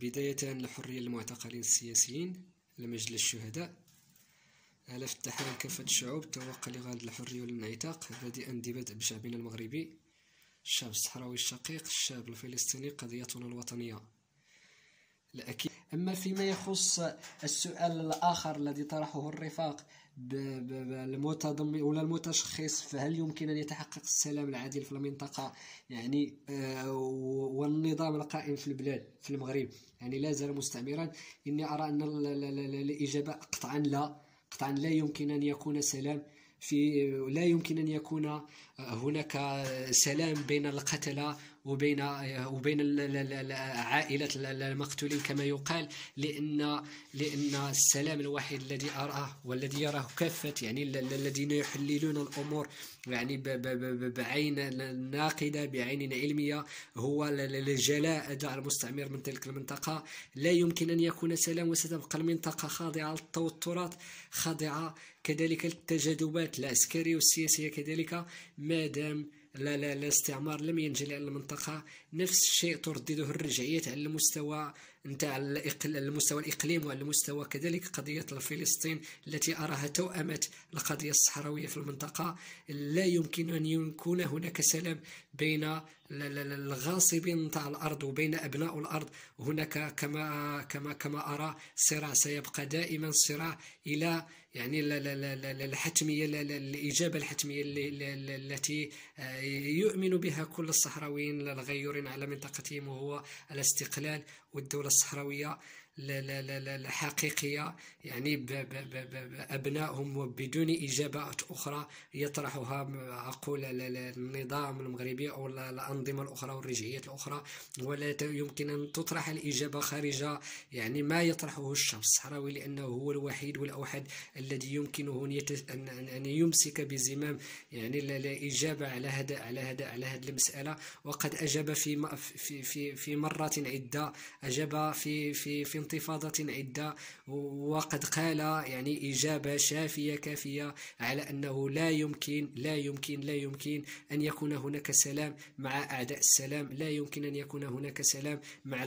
بداية الحرية للمعتقلين السياسيين لمجلس الشهداء. آلاف التحرير كافة الشعوب توقع لغاية الحرية والانعتاق بادئا ببدء بشعبنا المغربي. الشعب الصحراوي الشقيق الشعب الفلسطيني قضيتنا الوطنية. الأكيد. أما فيما يخص السؤال الآخر الذي طرحه الرفاق المتضمن ولا المتشخص فهل يمكن أن يتحقق السلام العادل في المنطقة؟ يعني والنظام القائم في البلاد في المغرب. يعني لا زال مستعمرا. إني أرى أن الإجابة قطعا لا قطعا لا يمكن أن يكون سلام. في لا يمكن أن يكون هناك سلام بين القتلة وبين وبين عائلة المقتولين كما يقال لأن لأن السلام الوحيد الذي أراه والذي يراه كافة يعني الذين يحللون الأمور يعني بعين ناقدة بعين علمية هو الجلاء أداء المستعمر من تلك المنطقة. لا يمكن أن يكون سلام وستبقى المنطقة خاضعة للتوترات خاضعة كذلك التجاذبات العسكرية والسياسية كذلك. ما دام لا لا الاستعمار لم ينجلي على المنطقة نفس الشيء تردده الرجعيات على المستوى نتاع المستوى الإقليم وعلى المستوى كذلك قضية فلسطين التي أراها توأمة القضية الصحراوية في المنطقة. لا يمكن أن يكون هناك سلام بين الغاصبين نتاع الأرض وبين أبناء الأرض. هناك كما كما كما أرى صراع سيبقى دائما صراع إلى يعني الحتمية الإجابة الحتمية التي آه، يؤمن بها كل الصحراويين الغيورين على منطقتهم وهو الاستقلال والدولة الصحراوية. الحقيقية يعني أبنائهم بدون إجابات أخرى يطرحها أقول النظام المغربي أو الأنظمة الأخرى والرجعيات الأخرى ولا يمكن أن تطرح الإجابة خارج يعني ما يطرحه الشعب الصحراوي لأنه هو الوحيد والأوحد الذي يمكنه أن يمسك بزمام يعني الإجابة على هذا على هذا على هذه المسألة. وقد أجاب في في في في مرات عدة أجاب في في في انتفاضة عدة وقد قال يعني إجابة شافية كافية على أنه لا يمكن لا يمكن لا يمكن أن يكون هناك سلام مع أعداء السلام لا يمكن أن يكون هناك سلام مع